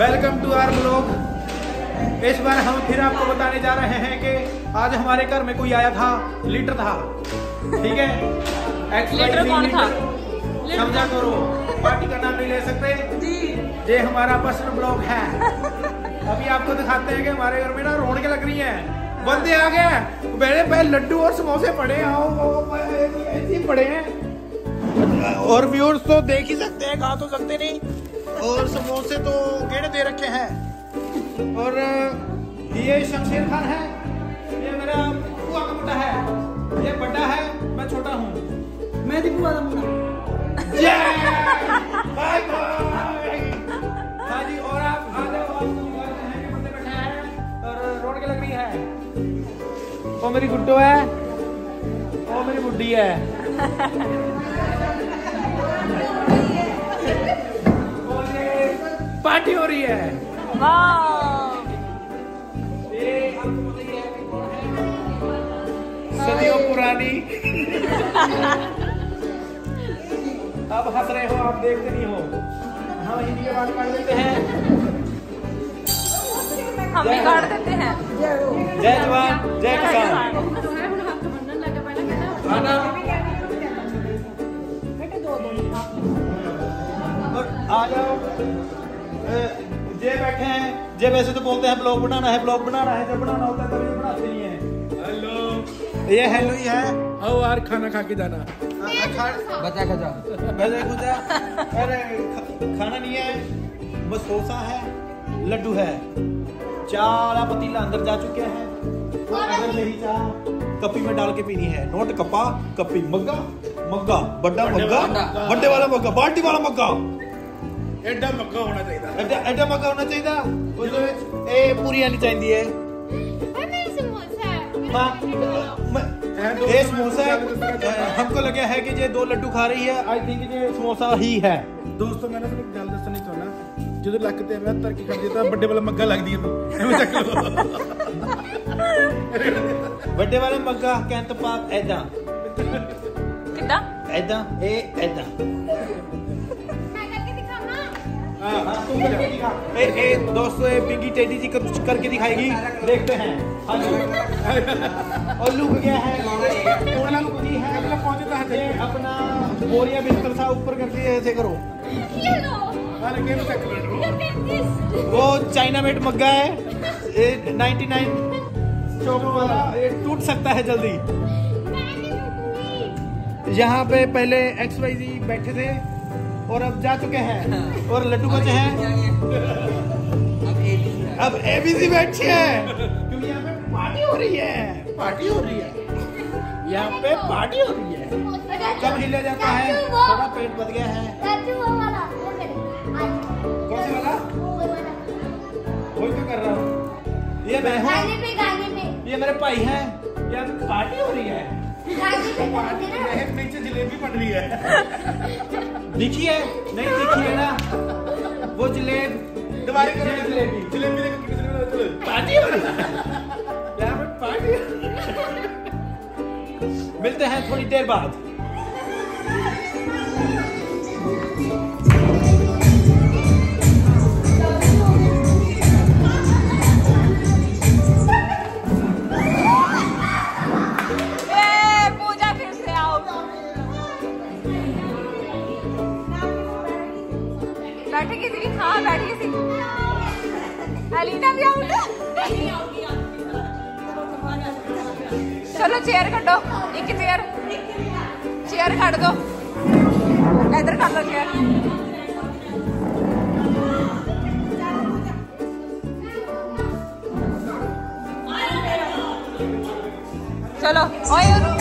Welcome to are blog इस बार हम फिर आपको बताने जा रहे हैं कि आज हमारे घर में कोई आया था लीडर था। ठीक है? लीडर कौन था? समझा करो पार्टी का नाम नहीं ले सकते? जी। ये हमारा पर्सनल ब्लॉग है। अभी आपको दिखाते हैं कि हमारे घर में ना रौनक लग रही है। बंदे आ गए। मेरे पे लड्डू और समोसे पड़े आओ ही पड़े हैं। और व्यूअर्स तो देख ही सकते हैं खा तो सकते नहीं। और समोसे तो गेड़े दे रखे हैं। और ये शमशेर खान है। ये मेरा बुआ का मुंडा है। ये बड़ा है मैं छोटा हूँ। मैं दी बुआ का मुंडा बाय बाय हाँ जी और आप आ जाओ आप तो घर में के बंदे बैठे हैं और रोड के लग रही है। वो मेरी गुड्डो है। वो मेरी बुड्ढी है। पार्टी हो रही है। वाह। ये आपको पता ही है कि कौन है सदियों पुरानी। अब हंस रहे हो आप देखते नहीं हो। हम हिंदी के बात कर लेते हैं। हम भी काट देते हैं। जय जवान जय किसान। आ जाओ। जे बैठे हैं जे वैसे तो बोलते हैं ब्लॉग बनाना है ब्लॉग बनाना है जब बनाना होता है तभी तो बनाते नहीं है। हेलो। ये हेलो ही है? आओ यार खाना खा के जाना। बचा खजा बचा खजा अरे खाना नहीं है बस डोसा है लड्डू है। चाय वाला पतीला अंदर जा चुके हैं। और अगर मेरी चाय कपी में डाल के पीनी है। नोट कपा कपी मग्गा मग्गा बड़ा मग्गा बड़े वाला मग्गा बाल्टी वाला मग्गा। ਐਡਾ ਮੱਕਾ ਹੋਣਾ ਚਾਹੀਦਾ ਐਡਾ ਐਡਾ ਮੱਗਾ ਹੋਣਾ ਚਾਹੀਦਾ ਉਸ ਦੇ ਵਿੱਚ ਇਹ ਪੂਰੀਆਂ ਨਹੀਂ ਚਾਹੀਦੀ ਹੈ हाँ, मैं- ये समोसा है हमको लगा है कि ये दो लड्डू खा रही है आई थिंक ये समोसा ही है ਦੋਸਤੋ ਮੈਂ ਨਾ ਤੁਹਾਨੂੰ ਇੱਕ ਗੱਲ ਦੱਸਣੀ ਚਾਹੁੰਦਾ ਜਦੋਂ ਲੱਕ ਤੇ ਮੈਂ ਤਰਕੀ ਕਰਦੀ ਤਾਂ ਵੱਡੇ ਵਾਲਾ ਮੱਗਾ ਲੱਗਦੀ ਹੈ ਐਵੇਂ ਚੱਕ ਲਓ ਵੱਡੇ ਵਾਲਾ ਮੱਗਾ ਕੈਂਤ ਪਾਪ ਐਦਾਂ ਕਿੱਦਾਂ ਐਦਾਂ ਇਹ ਐਦਾਂ ए, दोस्तों ये टेडी जी कुछ करके दिखाएगी। देखते हैं। हाँ जी। और लुक गया है? पूरा लुक जी है। मतलब पहुँचे तो ये अपना बोरिया बिस्तर सा ऊपर कर। दिए ऐसे करो वो चाइना मेड मग्गा है। नाइन्टी नाइन चौकों वाला। ये टूट सकता है जल्दी। यहाँ पे पहले एक्स वाई जी बैठे थे। और अब जा चुके हैं। और लड्डू बचे हैं। अब एबीसी बैठी है। क्योंकि यहाँ पे पार्टी हो रही है। पार्टी हो रही है। यहाँ पे पार्टी हो रही है। कब हिला जाता है? थोड़ा पेट बद गया है। कौन सी वाला? वही तो कर रहा हूँ? ये मैं हूँ। ये मेरे भाई हैं। यहाँ पे पार्टी हो रही है। जलेबी बन रही है। दिखिए नहीं दिखिए ना? वो जलेब। दोबारा करो। जलेबी जलेबी। चलो। पार्टी हो रही है? पार्टी मिलते हैं थोड़ी देर बाद। अलीना भी आऊँगा चलो चेयर कटो एक चेयर चेयर कट दो इधर कर लो चेयर चलो, ओए।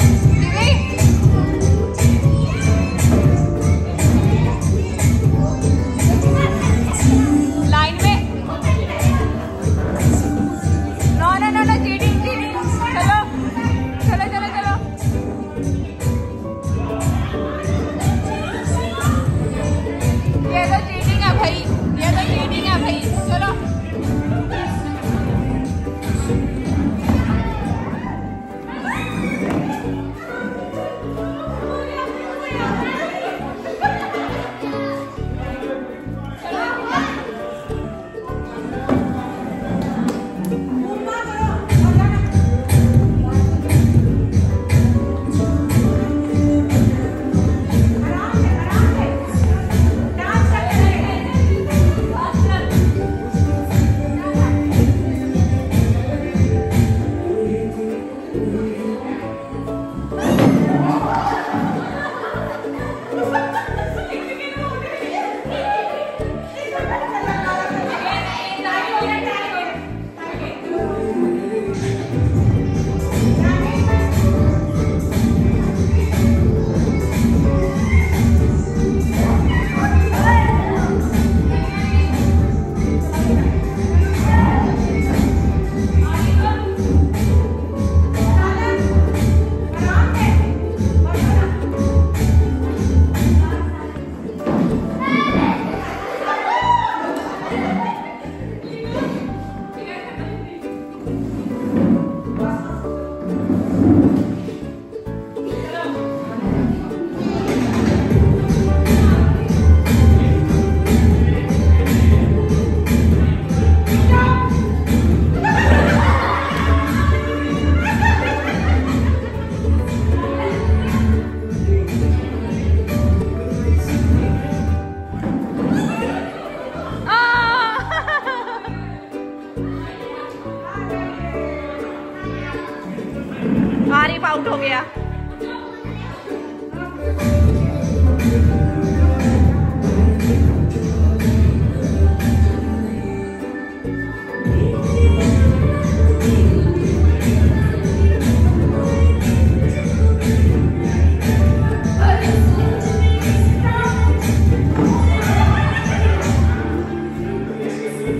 और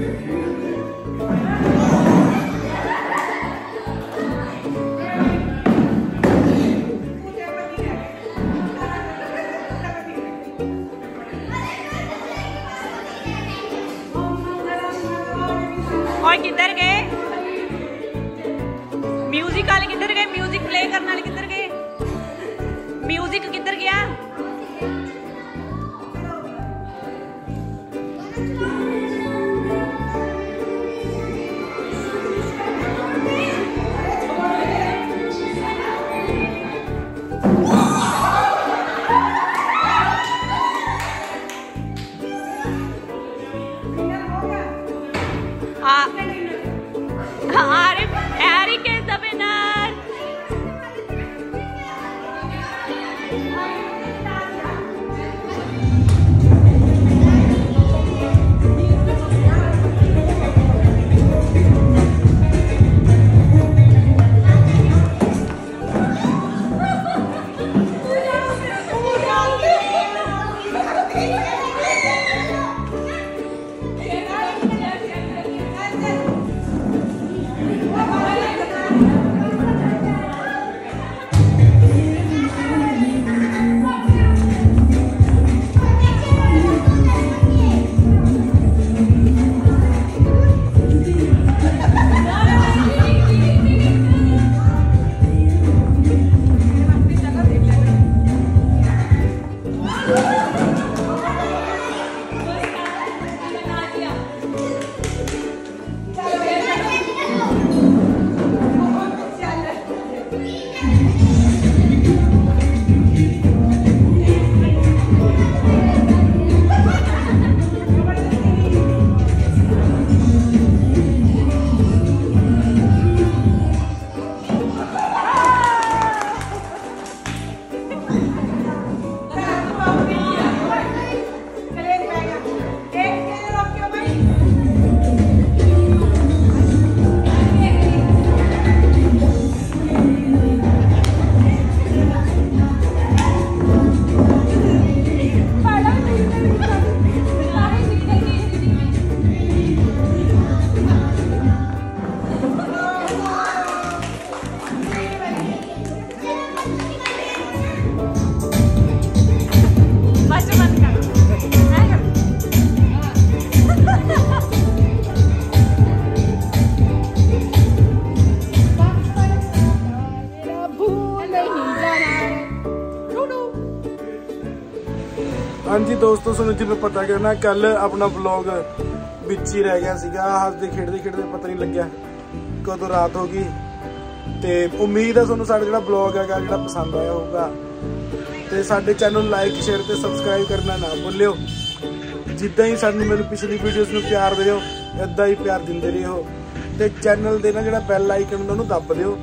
किधर गए? म्यूज़िक वाले किधर गए? म्यूज़िक प्ले करने वाले किधर गए? म्यूज़िक किधर गया? आ- ਦੋਸਤੋ, ਤੁਹਾਨੂੰ ਜਿਵੇਂ ਪਤਾ ਕਿ ਨਾ ਕੱਲ ਆਪਣਾ ਵਲੌਗ ਵਿੱਚ ਹੀ ਰਹਿ ਗਿਆ ਸੀਗਾ। ਹੱਸਦੇ ਖੇਡਦੇ ਖੇਡਦੇ ਪਤਾ ਨਹੀਂ ਲੱਗਿਆ ਕਦੋਂ ਰਾਤ ਹੋ ਗਈ। ਤੇ ਉਮੀਦ ਹੈ ਤੁਹਾਨੂੰ ਸਾਡਾ ਜਿਹੜਾ ਵਲੌਗ ਹੈਗਾ, ਜਿਹੜਾ ਪਸੰਦ ਆਇਆ ਹੋਊਗਾ। ਤੇ ਸਾਡੇ ਚੈਨਲ ਨੂੰ ਲਾਈਕ ਸ਼ੇਅਰ ਤੇ ਸਬਸਕ੍ਰਾਈਬ ਕਰਨਾ ਨਾ ਭੁੱਲਿਓ। ਜਿੱਦਾਂ ਹੀ ਸਾਨੂੰ ਮੈਨੂੰ ਪਿਛਲੀ ਵੀਡੀਓਜ਼ ਨੂੰ ਪਿਆਰ ਦਿਓ ਇਦਾਂ ਹੀ ਪਿਆਰ ਦਿੰਦੇ ਰਹੋ। ਤੇ ਚੈਨਲ ਦੇ ਨਾ ਜਿਹੜਾ ਬੈਲ ਆਈਕਨ ਹੁੰਦਾ, ਉਹਨੂੰ ਦੱਬ ਦਿਓ।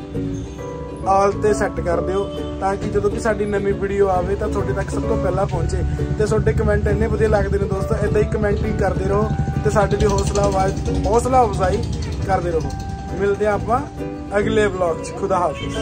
ਆਲ ਤੇ ਸੈੱਟ ਕਰ ਦਿਓ ਤਾਂ ਕਿ ਜਦੋਂ ਵੀ ਸਾਡੀ ਨਵੀਂ ਵੀਡੀਓ ਆਵੇ ਤਾਂ ਤੁਹਾਡੇ ਤੱਕ ਸਭ ਤੋਂ ਪਹਿਲਾਂ ਪਹੁੰਚੇ। ਤੇ ਤੁਹਾਡੇ ਕਮੈਂਟ ਇੰਨੇ ਵਧੀਆ ਲੱਗਦੇ ਨੇ ਦੋਸਤੋ ਇਦਾਂ ਹੀ ਕਮੈਂਟਿੰਗ ਕਰਦੇ ਰਹੋ ਤੇ ਸਾਡੇ ਦੀ ਹੌਸਲਾ ਆਵਾਜ਼ ਹੌਸਲਾ ਅਫਜ਼ਾਈ ਕਰਦੇ ਰਹੋ। ਮਿਲਦੇ ਹਾਂ ਆਪਾਂ ਅਗਲੇ ਵਲੌਗ 'ਚ। ਖੁਦਾ ਹਾਫਿਜ਼।